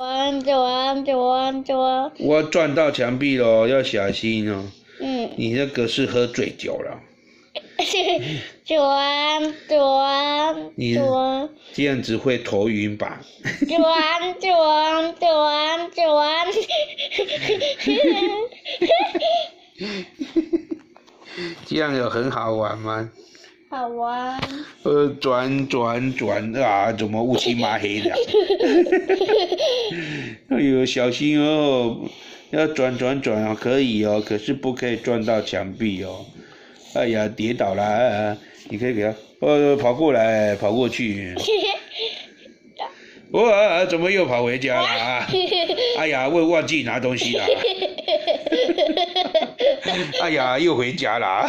转转转转，我撞到墙壁了，要小心哦。嗯，你那个是喝醉酒了，转转你转这样子会头晕吧？转转转转，这样有很好玩吗？好玩。呃，转转转啊，怎么乌漆麻黑的？哎呦，小心哦，要转转转哦，可以哦，可是不可以撞到墙壁哦。哎呀，跌倒了，啊、你可以给他，呃，跑过来，跑过去。哇，怎么又跑回家了啊？哎呀，忘忘记拿东西了。哎呀，又回家了。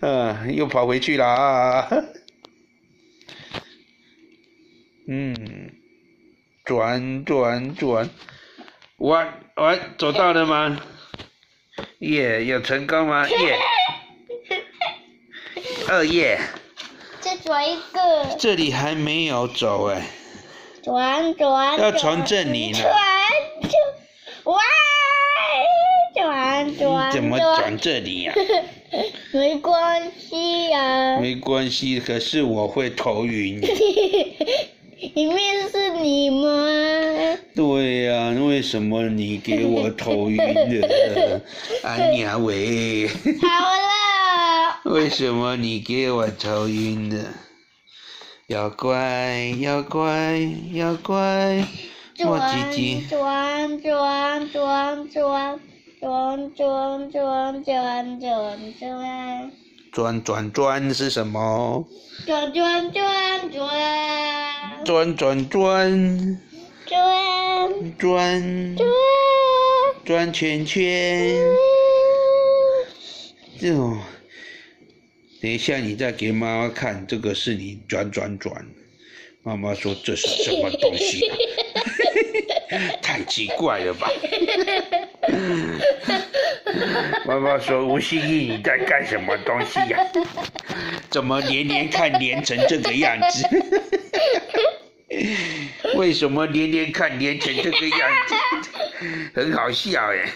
啊，又跑回去了啊！嗯，转转转，完完走到了吗？耶，有成功吗？耶，二耶，再转一个，这里还没有走哎，转转。要从这里呢转转，哇！转转。怎么转？这里呀、没关系呀、没关系，可是我会头晕。里面是你吗？对呀、为什么你给我头晕的？安娘喂。好了，为什么你给我头晕的？要乖，要乖，要乖，莫唧唧。转转转转转转转转转转转转转是什么转转转转转。转转转转。转转圈圈等一下你再给妈妈看这个是你转。转。转妈妈说这是什么东西太奇怪了吧妈妈说吴希义你在干什么东西呀、怎么连连看连成这个样子？为什么连连看连成这个样子？很好笑哎。